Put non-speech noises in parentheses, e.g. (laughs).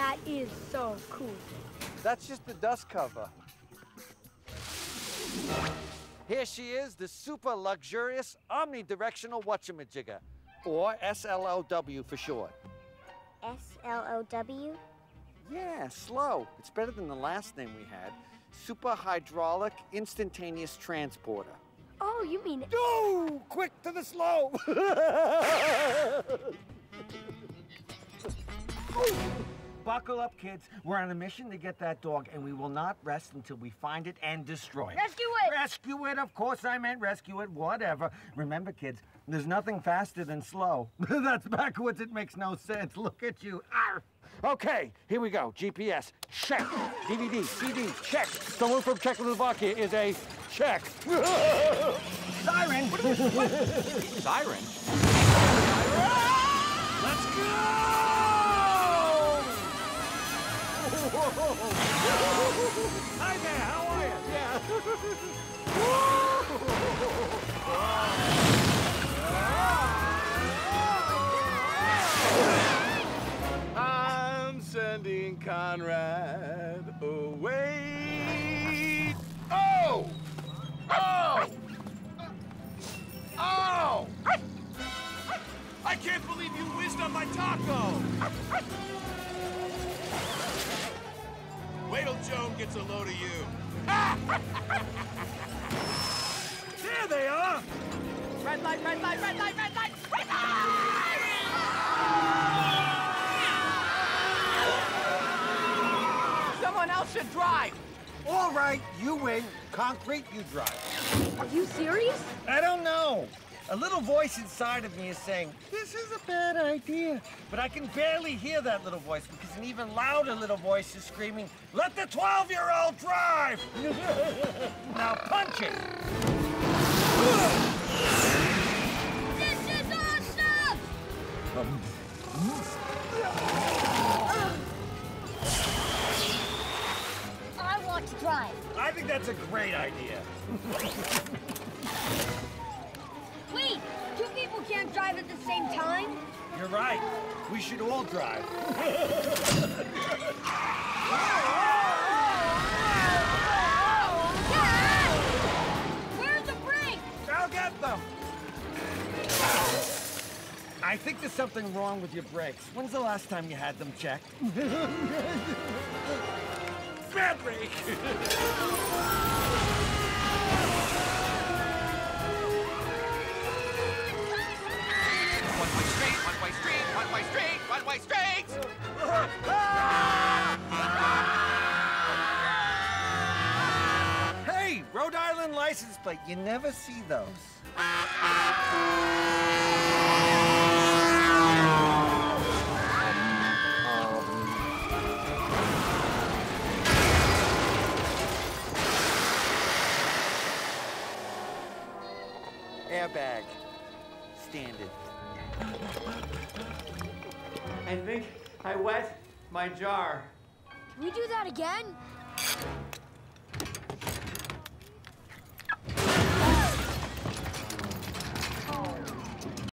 That is so cool. That's just the dust cover. Here she is, the super luxurious omnidirectional whatchamajigger, or SLOW for short. S-L-O-W? Yeah, slow. It's better than the last name we had. Super hydraulic instantaneous transporter. Oh, you mean No! Quick to the slow! (laughs) Oh. Buckle up, kids. We're on a mission to get that dog, and we will not rest until we find it and destroy it. Rescue it! Rescue it, of course I meant rescue it, whatever. Remember, kids, there's nothing faster than slow. (laughs) That's backwards, it makes no sense. Look at you. Arr. Okay, here we go. GPS, check. DVD, CD, check. Someone from Czechoslovakia is a check. (laughs) Siren! (laughs) Siren? Let's go! Hi there, how are you? (laughs) I'm sending Conrad away. Oh! Oh! Oh! I can't believe you whizzed on my taco! Joan gets a load of you. (laughs) There they are! Red light, red light, red light, red light, red light! Someone else should drive. All right, you win. Concrete, you drive. Are you serious? I don't know. A little voice inside of me is saying, this is a bad idea. But I can barely hear that little voice because an even louder little voice is screaming, let the 12-year-old drive! (laughs) now punch it! This is awesome! I want to drive. I think that's a great idea. (laughs) drive at the same time? You're right. We should all drive. Where's the brake? I'll get them. I think there's something wrong with your brakes. When's the last time you had them checked? Bad brake! Hey, Rhode Island license plate. You never see those. Airbag. Standard. I think I wet my jar. Can we do that again?